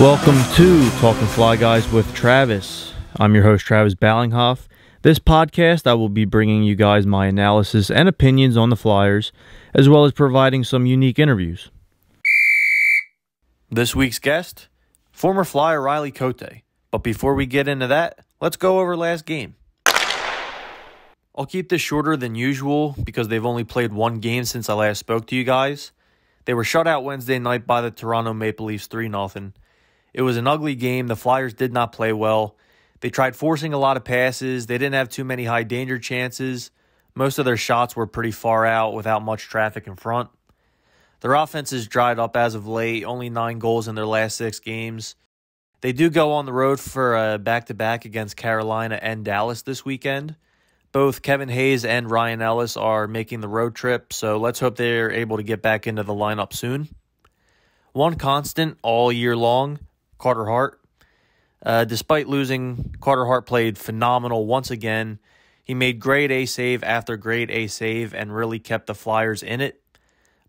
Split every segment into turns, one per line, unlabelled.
Welcome to Talking Fly Guys with Travis. I'm your host, Travis Ballinghoff. This podcast, I will be bringing you guys my analysis and opinions on the Flyers, as well as providing some unique interviews. This week's guest, former Flyer Riley Cote. But before we get into that, let's go over last game. I'll keep this shorter than usual because they've only played one game since I last spoke to you guys. They were shut out Wednesday night by the Toronto Maple Leafs 3 0. It was an ugly game. The Flyers did not play well. They tried forcing a lot of passes. They didn't have too many high danger chances. Most of their shots were pretty far out without much traffic in front. Their offense has dried up as of late, only nine goals in their last six games. They do go on the road for a back to back against Carolina and Dallas this weekend. Both Kevin Hayes and Ryan Ellis are making the road trip, so let's hope they're able to get back into the lineup soon. One constant all year long Carter Hart. Uh, despite losing, Carter Hart played phenomenal once again. He made great A save after great A save and really kept the Flyers in it.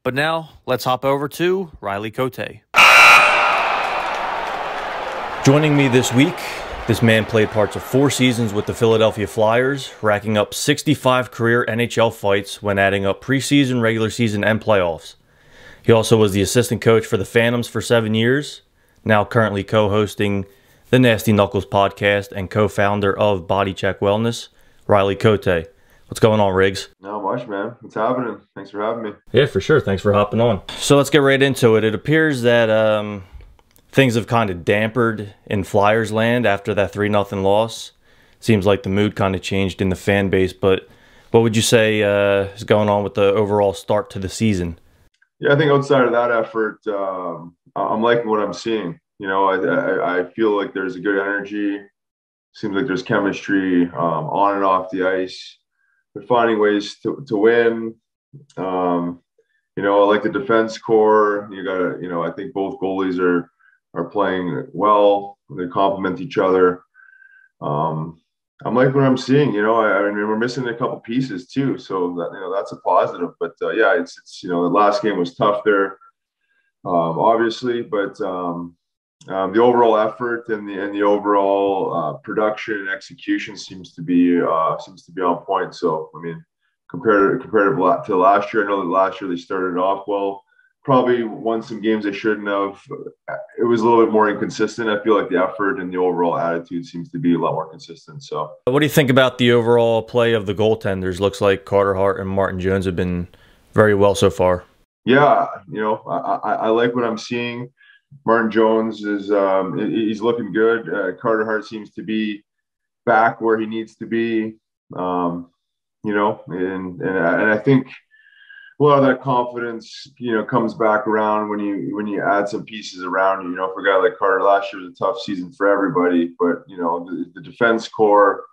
But now, let's hop over to Riley Cote. Joining me this week, this man played parts of four seasons with the Philadelphia Flyers, racking up 65 career NHL fights when adding up preseason, regular season, and playoffs. He also was the assistant coach for the Phantoms for seven years now currently co hosting the Nasty Knuckles podcast and co founder of BodyChek Wellness, Riley Cote. What's going on, Riggs?
Not much, man. What's happening? Thanks for having me.
Yeah, for sure. Thanks for hopping on. So let's get right into it. It appears that um, things have kind of dampered in Flyers land after that 3 0 loss. Seems like the mood kind of changed in the fan base, but what would you say uh, is going on with the overall start to the season?
Yeah, I think outside of that effort, um, I'm liking what I'm seeing. You know, I, I, I feel like there's a good energy. Seems like there's chemistry um, on and off the ice. They're finding ways to, to win. Um, you know, I like the defense core. You got to, you know, I think both goalies are are playing well. They complement each other. Um, I'm like what I'm seeing. You know, I, I, mean, we're missing a couple pieces too, so that, you know that's a positive. But uh, yeah, it's it's you know the last game was tough there um, obviously, but um, um, the overall effort and the and the overall uh, production and execution seems to be uh, seems to be on point. So I mean, compared compared to last year, I know that last year they started off well. Probably won some games they shouldn't have. It was a little bit more inconsistent. I feel like the effort and the overall attitude seems to be a lot more consistent. So,
what do you think about the overall play of the goaltenders? Looks like Carter Hart and Martin Jones have been very well so far
yeah, you know, I, I, I, like what I'm seeing. Martin Jones is um, he's looking good. Uh, Carter Hart seems to be back where he needs to be. Um, you know, and and and I think a lot of that confidence, you know, comes back around when you when you add some pieces around you. You know, for a guy like Carter, last year was a tough season for everybody, but you know, the, the defense core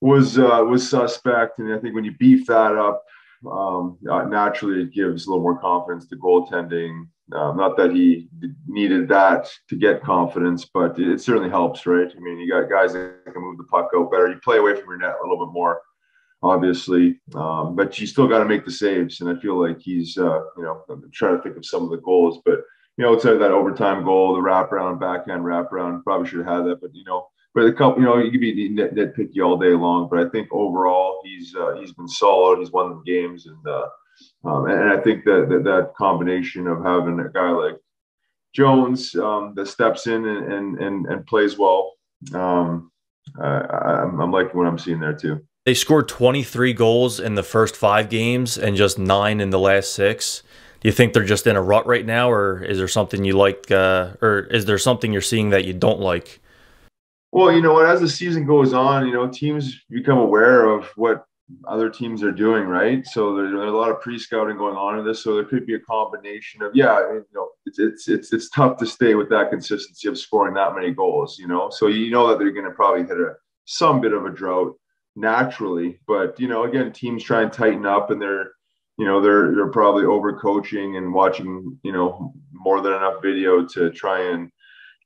was uh, was suspect, and I think when you beef that up, um, uh, naturally it gives a little more confidence to goaltending. Um, not that he needed that to get confidence, but it certainly helps, right? I mean, you got guys that can move the puck out better. You play away from your net a little bit more, obviously, um, but you still got to make the saves. And I feel like he's, uh, you know, I'm trying to think of some of the goals, but you know, outside of that overtime goal, the wraparound, backhand wraparound, probably should have had that, but you know, but a couple, you know, you could be nit, nitpicky all day long, but I think overall he's uh, he's been solid. He's won the games, and uh, um, and I think that, that that combination of having a guy like Jones um, that steps in and and and, plays well, um, I, I'm, I'm liking what I'm seeing there too.
They scored 23 goals in the first five games and just nine in the last six. Do you think they're just in a rut right now, or is there something you like, uh, or is there something you're seeing that you don't like?
Well, you know what? As the season goes on, you know, teams become aware of what other teams are doing, right? So there's, a lot of pre-scouting going on in this. So there could be a combination of, yeah, you know, it's it's it's it's tough to stay with that consistency of scoring that many goals, you know. So you know that they're going to probably hit a some bit of a drought naturally, but you know, again, teams try and tighten up, and they're you know they're they're probably overcoaching and watching you know more than enough video to try and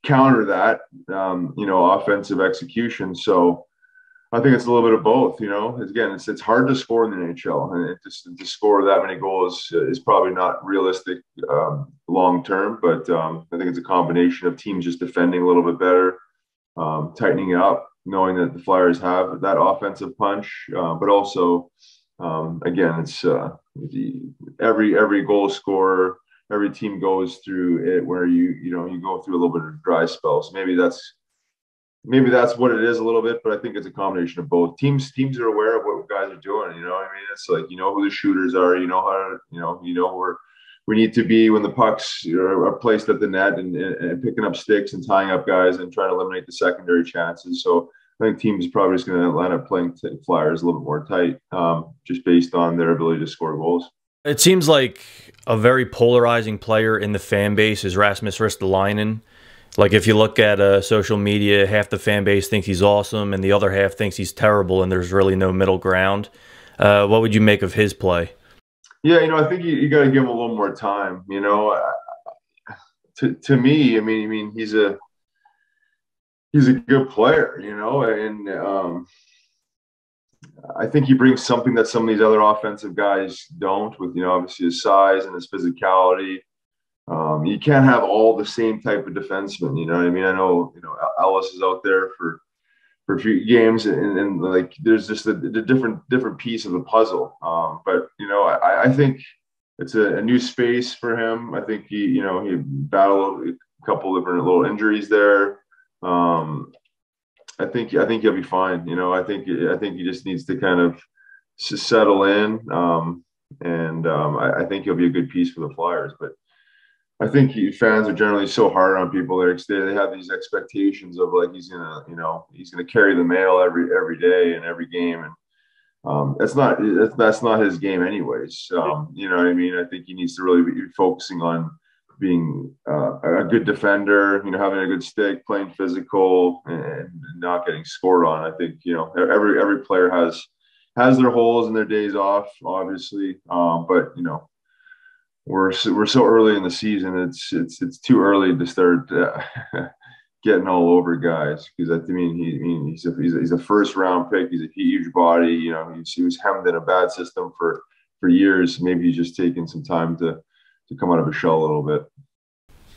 counter that, um, you know, offensive execution. So I think it's a little bit of both. You know, again, it's it's hard to score in the NHL, and just to score that many goals is probably not realistic um, long term. But um, I think it's a combination of teams just defending a little bit better, um, tightening up, knowing that the Flyers have that offensive punch, uh, but also, um, again, it's uh, the, every every goal scorer, every team goes through it where you you know you go through a little bit of dry spells maybe that's maybe that's what it is a little bit, but I think it's a combination of both. Teams teams are aware of what guys are doing. You know, I mean, it's like you know who the shooters are. You know how to, you know you know where we need to be when the pucks are, placed at the net and, and, picking up sticks and tying up guys and trying to eliminate the secondary chances. So I think teams probably just going to line up playing t- Flyers a little bit more tight, um, just based on their ability to score goals.
It seems like a very polarizing player in the fan base is Rasmus Ristolainen. Like if you look at uh, social media, half the fan base thinks he's awesome, and the other half thinks he's terrible, and there's really no middle ground. Uh, what would you make of his play?
Yeah, you know, I think you, you got to give him a little more time. You know, to to me, I mean, I mean, he's a he's a good player. You know, and um, I think he brings something that some of these other offensive guys don't. With you know, obviously his size and his physicality um, you can't have all the same type of defensemen. You know what I mean? I know you know Ellis is out there for for a few games, and, and like there's just a, a, different different piece of the puzzle. Um, but you know, I, I think it's a, a, new space for him. I think he you know he battled a couple different little injuries there. Um, I think I think he'll be fine. You know, I think I think he just needs to kind of settle in, um, and um, I, I, think he'll be a good piece for the Flyers. But I think fans are generally so hard on people. They they have these expectations of like he's gonna, you know, he's gonna carry the mail every every day and every game, and um, that's not that's, that's not his game anyways. Um, you know what I mean? I think he needs to really be focusing on being uh, a good defender, you know, having a good stick, playing physical, and not getting scored on. I think you know every every player has has their holes and their days off, obviously, um, but you know we're we're so early in the season. It's it's it's too early to start uh, getting all over guys because I mean he, he's a, he's a, he's a first round pick. He's a huge body. You know he's, he was hemmed in a bad system for for years. Maybe he's just taking some time to to come out of a shell a little bit.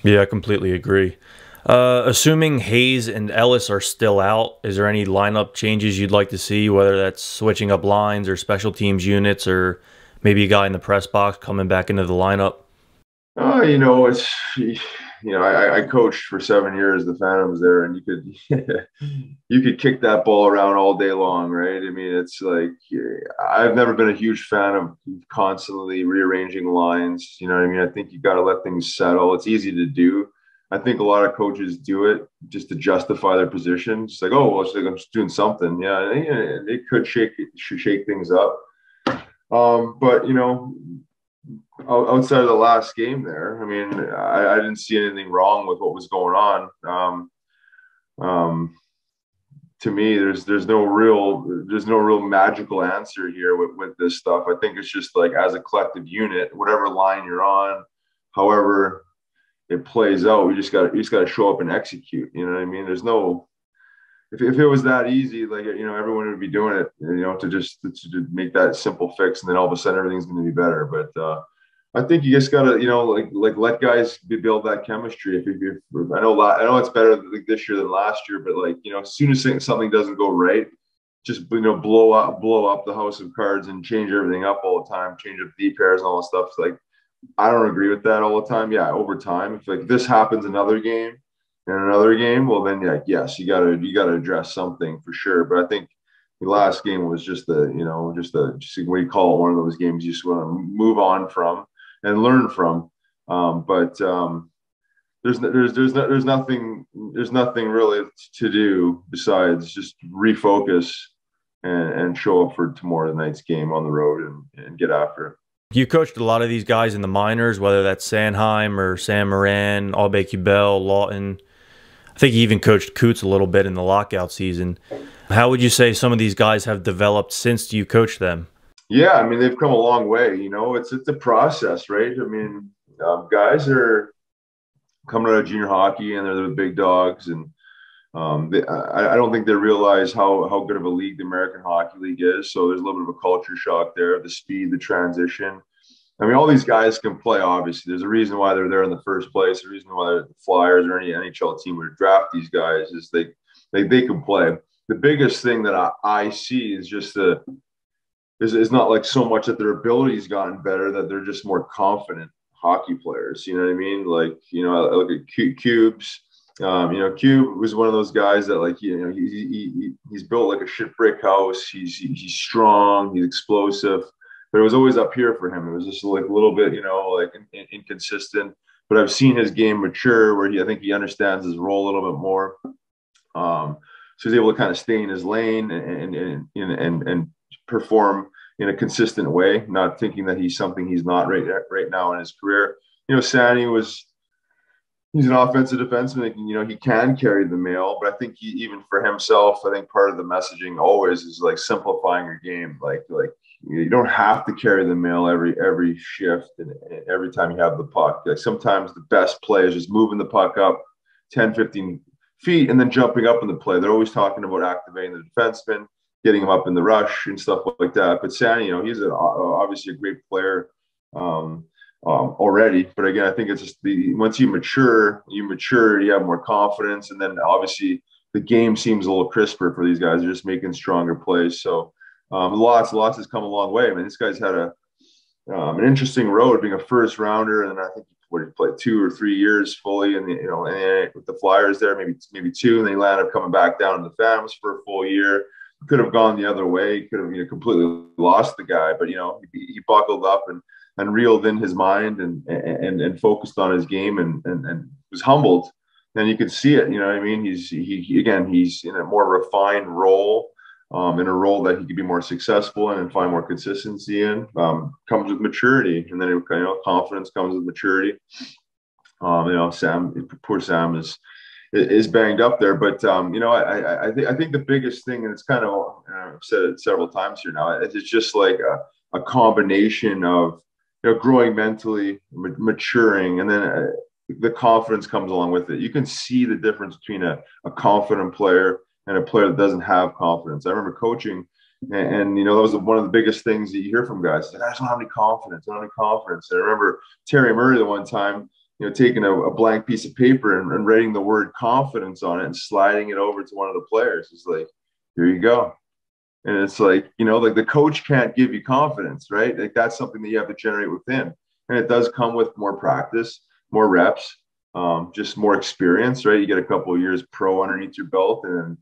Yeah, I completely agree. Uh, assuming Hayes and Ellis are still out, is there any lineup changes you'd like to see? Whether that's switching up lines or special teams units or maybe a guy in the press box coming back into the lineup?
Uh, you know, it's you know, I, I coached for seven years the Phantoms there, and you could you could kick that ball around all day long, right? I mean, it's like I've never been a huge fan of constantly rearranging lines. You know what I mean? I think you got to let things settle. It's easy to do. I think a lot of coaches do it just to justify their position. It's like, oh, well, I'm just doing something. Yeah, it could shake shake things up. Um, but you know, outside of the last game there, I mean, I, I, didn't see anything wrong with what was going on. Um, um, to me, there's there's no real there's no real magical answer here with, with this stuff. I think it's just like as a collective unit, whatever line you're on, however it plays out, we just got you just got to show up and execute. You know what I mean? There's no if, if it was that easy, like you know, everyone would be doing it. You know, to just to, to make that simple fix, and then all of a sudden everything's going to be better. But uh, I think you just gotta, you know, like like let guys build that chemistry. If, you, I know, I know it's better like this year than last year, but like you know, as soon as something doesn't go right, just you know, blow up, blow up the house of cards and change everything up all the time, change up D pairs and all that stuff. It's like I don't agree with that all the time. Yeah, over time, if like this happens another game, in another game, well then yeah, yes, you gotta you gotta address something for sure. But I think the last game was just the you know just a just what you call it one of those games you just want to move on from and learn from. Um, but um, there's there's there's no, there's nothing there's nothing really to do besides just refocus and, and show up for tomorrow night's game on the road and, and get after it.
You coached a lot of these guys in the minors, whether that's Sanheim or Sam Morin, Aube-Kubel, Laughton. I think he even coached Coots a little bit in the lockout season. How would you say some of these guys have developed since you coached them?
Yeah, I mean they've come a long way. You know, it's it's a process, right? I mean, um, guys are coming out of junior hockey and they're the big dogs, and um, they, I, I, don't think they realize how how good of a league the American Hockey League is. So there's a little bit of a culture shock there, the speed, the transition. I mean, all these guys can play. Obviously, there's a reason why they're there in the first place. The reason why the Flyers or any NHL team would draft these guys is they they they can play. The biggest thing that I, I see is just the is, is not like so much that their ability's gotten better that they're just more confident hockey players. You know what I mean? Like you know, I look at Cubes. Um, you know, Cube was one of those guys that like you know he, he, he he's built like a shit brick house. He's he's strong. He's explosive but it was always up here for him. It was just like a little bit, you know, like in, in, inconsistent. But I've seen his game mature, where he, I think he understands his role a little bit more. Um, so he's able to kind of stay in his lane and and and and, and perform in a consistent way, not thinking that he's something he's not right right now in his career. You know, Sandy was he's an offensive defenseman. You know, he can carry the mail, but I think he, even for himself, I think part of the messaging always is like simplifying your game. Like, like you don't have to carry the mail every every shift and every time you have the puck. Like sometimes the best play is just moving the puck up 10, 15 feet and then jumping up in the play. They're always talking about activating the defenseman, getting him up in the rush and stuff like that. But Sandy, you know, he's obviously a great player um, um, already. But again, I think it's just the once you mature, you mature, you have more confidence, and then obviously the game seems a little crisper for these guys. They're just making stronger plays. So um, lots, lots has come a long way. I mean, this guy's had a um, an interesting road, being a first rounder, and I think what he played two or three years fully, and you know, and with the Flyers there, maybe maybe two, and then he landed up coming back down to the Phantoms for a full year. Could have gone the other way. Could have you know completely lost the guy, but you know he, he buckled up and and reeled in his mind and and and focused on his game and and, and was humbled. And you can see it. You know what I mean? He's he, he again he's in a more refined role um, in a role that he could be more successful in and find more consistency in um, comes with maturity. And then, you know, confidence comes with maturity. Um, you know, Sam, poor Sam is, is banged up there, but um, you know, I, I, think, I think the biggest thing, and it's kind of, I've said it several times here now, it's just like a, a combination of, you know, growing mentally, maturing, and then uh, the confidence comes along with it. You can see the difference between a, a confident player and a player that doesn't have confidence. I remember coaching, and, and, you know that was one of the biggest things that you hear from guys. I don't have any confidence. I don't have any confidence. And I remember Terry Murray the one time, you know, taking a, a blank piece of paper and, and, writing the word confidence on it and sliding it over to one of the players. It's like, here you go. And it's like, you know, like the coach can't give you confidence, right? Like that's something that you have to generate within. And it does come with more practice, more reps, um, just more experience, right? You get a couple of years pro underneath your belt, and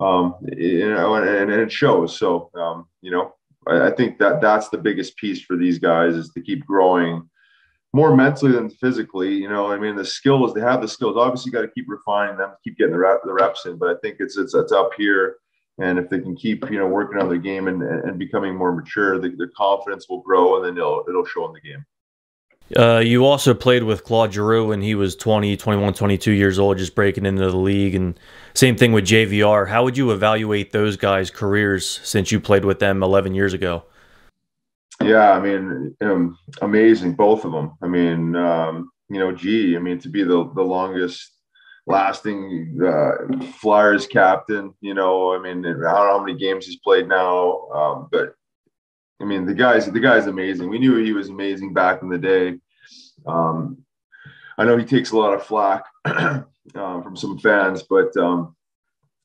um, you know, and, and it shows. So, um, you know, I, I, think that that's the biggest piece for these guys is to keep growing more mentally than physically. You know, I mean, the skills they have the skills. Obviously, you got to keep refining them, keep getting the, rep, the reps in. But I think it's it's it's up here. And if they can keep, you know, working on their game and, and becoming more mature, the, their confidence will grow, and then it'll it'll show in the game.
Uh, you also played with Claude Giroux when he was 20, 21, 22 years old, just breaking into the league. And same thing with JVR. How would you evaluate those guys' careers since you played with them 11 years ago?
Yeah, I mean, um, amazing, both of them. I mean, um, you know, gee, I mean, to be the, the longest lasting uh, Flyers captain, you know, I mean, I don't know how many games he's played now, um, but I mean, the guy's the guy's amazing. We knew he was amazing back in the day. Um, I know he takes a lot of flack um, from some fans, but um,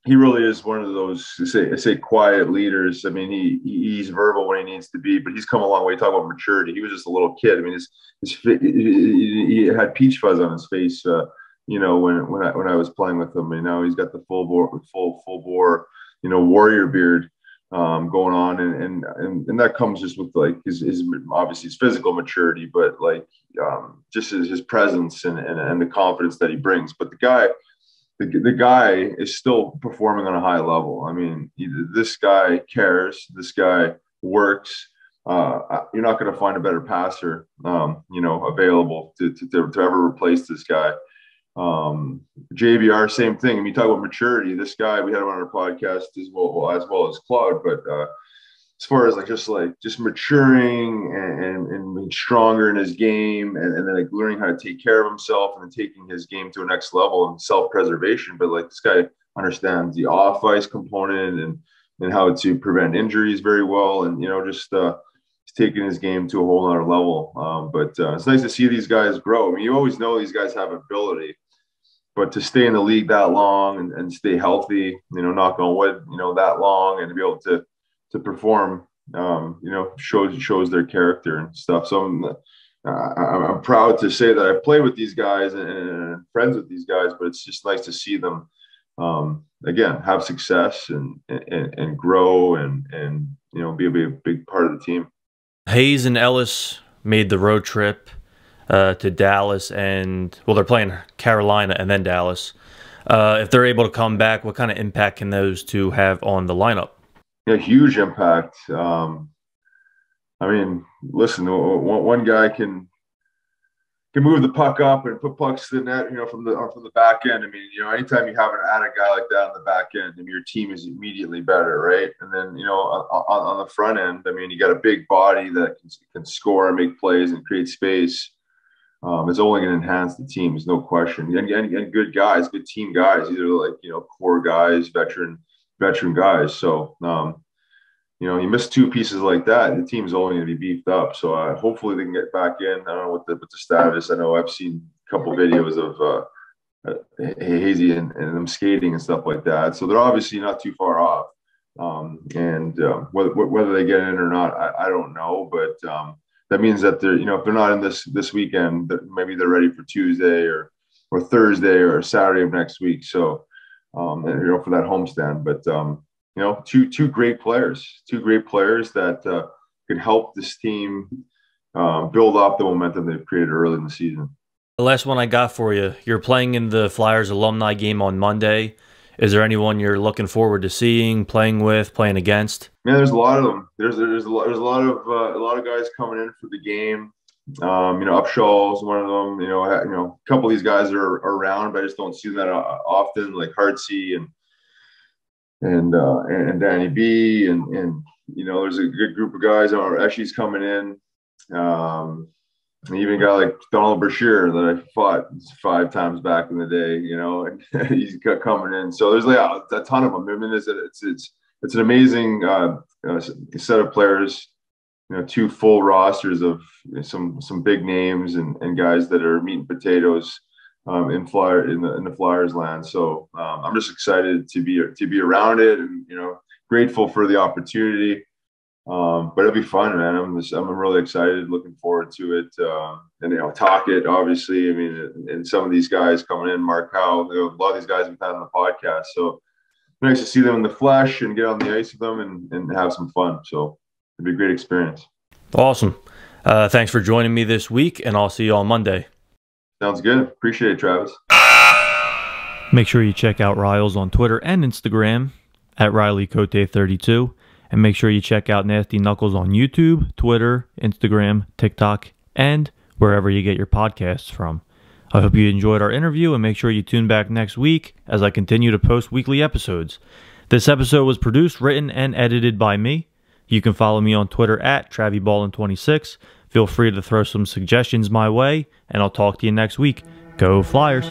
he really is one of those say say quiet leaders. I mean, he he's verbal when he needs to be, but he's come a long way. Talk about maturity. He was just a little kid. I mean, his, his he had peach fuzz on his face. Uh, you know, when when I when I was playing with him, and now he's got the full bore full full bore, you know, warrior beard um, going on, and, and and and that comes just with like his, his obviously his physical maturity, but like um, just his, his presence and, and and the confidence that he brings. But the guy, the, the guy is still performing on a high level. I mean, this guy cares. This guy works. Uh, you're not going to find a better passer, um, you know, available to, to, to ever replace this guy. Um, JVR, same thing. I mean, talk about maturity. This guy, we had him on our podcast as well, as well as Claude. But uh, as far as like just like just maturing and, and, and being stronger in his game, and, and, then like learning how to take care of himself, and then taking his game to a next level and self preservation. But like this guy, understands the off ice component and and how to prevent injuries very well, and you know just uh, he's taking his game to a whole other level. Um, but uh, it's nice to see these guys grow. I mean, you always know these guys have ability, but to stay in the league that long and, and stay healthy, you know, knock on wood, you know, that long, and to be able to to perform, um, you know, shows shows their character and stuff. So I'm. Uh, I'm proud to say that I play with these guys and, and, friends with these guys, but it's just nice to see them um, again have success and, and, and grow and and you know be a, be a big part of the team.
Hayes and Ellis made the road trip uh, to Dallas, and well, they're playing Carolina and then Dallas. Uh, if they're able to come back, what kind of impact can those two have on the lineup?
Yeah, huge impact. Um, I mean, listen, one, one guy can can move the puck up and put pucks to the net, you know, from the from the back end. I mean, you know, anytime you have an added guy like that on the back end, I mean, your team is immediately better, right? And then, you know, on, on the front end, I mean, you got a big body that can, can score and make plays and create space. Um, it's only going to enhance the team. There's no question. And, and, and good guys, good team guys, either like you know core guys, veteran veteran guys. So um, you know, you miss two pieces like that, the team's only going to be beefed up. So uh, hopefully they can get back in. I don't know what the, what the status. I know I've seen a couple videos of uh, uh, Hazy and, and, them skating and stuff like that. So they're obviously not too far off. Um, and uh, whether, whether they get in or not, I, I don't know. But um, that means that they're, you know, if they're not in this this weekend, maybe they're ready for Tuesday or or Thursday or Saturday of next week. So, um, and, you know, for that homestand. But um, you know, two two great players, two great players that uh, could help this team um, build up the momentum they've created early in the season.
The last one I got for you. You're playing in the Flyers alumni game on Monday. Is there anyone you're looking forward to seeing, playing with, playing against?
Man, there's a lot of them. There's there's a lot, there's a lot of uh, a lot of guys coming in for the game. Um, you know, Upshall's one of them. You know, you know, a couple of these guys are, are around, but I just don't see them that uh, often, like Hartsey and and uh, and Danny B and and you know there's a good group of guys. Our Eshy's coming in. Um, and even a guy like Donald Brashear that I fought five times back in the day, you know, and he's coming in. So there's like a, ton of them. I mean, it's it's it's, it's an amazing uh, uh, set of players. You know, two full rosters of some some big names and, and guys that are meat and potatoes um, in flyer in the in the Flyers land. So um, I'm just excited to be to be around it, and you know, grateful for the opportunity. Um, but it'll be fun, man. I'm just, I'm really excited, looking forward to it. Uh, and you know, talk it obviously. I mean, and some of these guys coming in, Mark Howe, a lot of these guys we've had on the podcast. So nice to see them in the flesh and get on the ice with them and, and have some fun. So it'll be a great experience.
Awesome. Uh, thanks for joining me this week, and I'll see you on Monday.
Sounds good. Appreciate it, Travis.
Make sure you check out Riles on Twitter and Instagram at RileyCote32. And make sure you check out Nasty Knuckles on YouTube, Twitter, Instagram, TikTok, and wherever you get your podcasts from. I hope you enjoyed our interview and make sure you tune back next week as I continue to post weekly episodes. This episode was produced, written, and edited by me. You can follow me on Twitter at TravieBallin26 Feel free to throw some suggestions my way, and I'll talk to you next week. Go Flyers!